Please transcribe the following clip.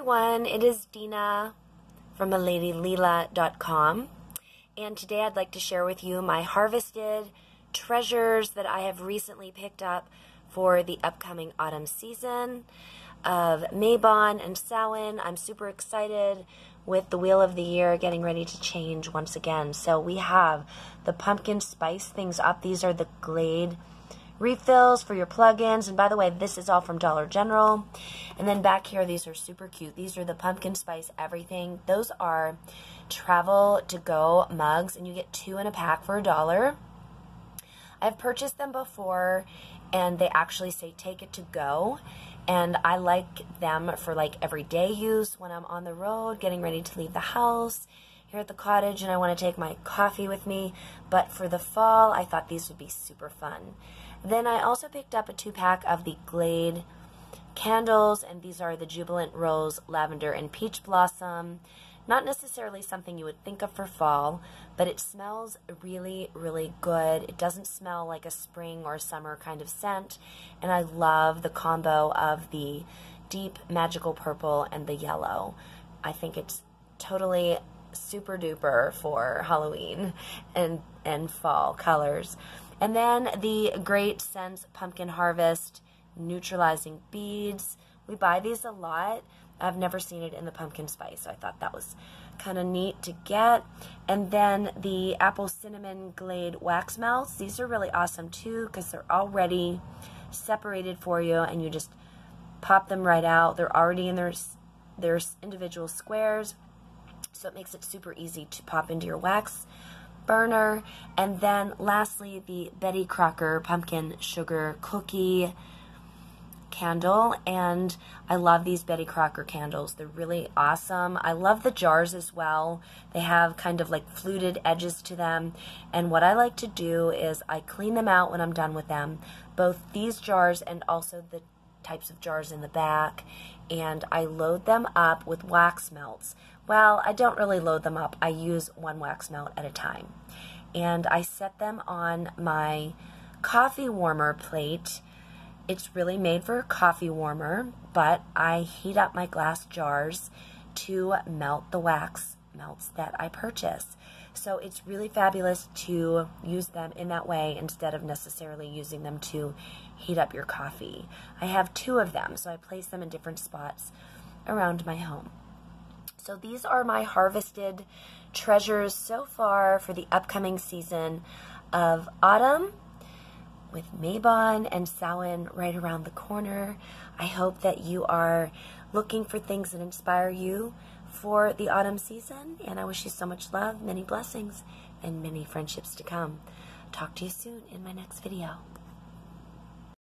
everyone, it is Dena from Miladyleela.com and today I'd like to share with you my harvested treasures that I have recently picked up for the upcoming autumn season of Mabon and Samhain. I'm super excited with the Wheel of the Year getting ready to change once again. So we have the pumpkin spice things up. These are the Glade refills for your plugins. And by the way, this is all from Dollar General. And then back here, these are super cute. These are the pumpkin spice everything. Those are travel to go mugs, and you get two in a pack for a dollar. I've purchased them before, and they actually say take it to go. And I like them for like everyday use when I'm on the road, getting ready to leave the house here at the cottage and I want to take my coffee with me. But for the fall, I thought these would be super fun. Then I also picked up a two pack of the Glade candles, and these are the Jubilant Rose, Lavender, and Peach Blossom. Not necessarily something you would think of for fall, but it smells really, really good. It doesn't smell like a spring or summer kind of scent, and I love the combo of the deep magical purple and the yellow. I think it's totally super duper for Halloween and, and fall colors. And then the Great Scents Pumpkin Harvest Neutralizing Beads. We buy these a lot. I've never seen it in the pumpkin spice, so I thought that was kind of neat to get. And then the Apple Cinnamon Glade Wax Melts. These are really awesome too because they're already separated for you and you just pop them right out. They're already in their, their individual squares, so it makes it super easy to pop into your wax burner. And then lastly, the Betty Crocker Pumpkin Sugar Cookie candle and I love these Betty Crocker candles. They're really awesome. I love the jars as well. They have kind of like fluted edges to them and what I like to do is I clean them out when I'm done with them. Both these jars and also the types of jars in the back and I load them up with wax melts. Well, I don't really load them up. I use one wax melt at a time. And I set them on my coffee warmer plate. It's really made for a coffee warmer, but I heat up my glass jars to melt the wax melts that I purchase. So it's really fabulous to use them in that way instead of necessarily using them to heat up your coffee. I have two of them, so I place them in different spots around my home. So these are my harvested treasures so far for the upcoming season of autumn with Mabon and Samhain right around the corner. I hope that you are looking for things that inspire you for the autumn season, and I wish you so much love, many blessings, and many friendships to come. Talk to you soon in my next video.